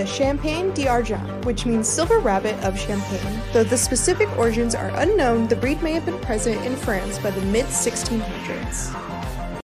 the Champagne d'Argent, which means silver rabbit of Champagne. Though the specific origins are unknown, the breed may have been present in France by the mid 1600s.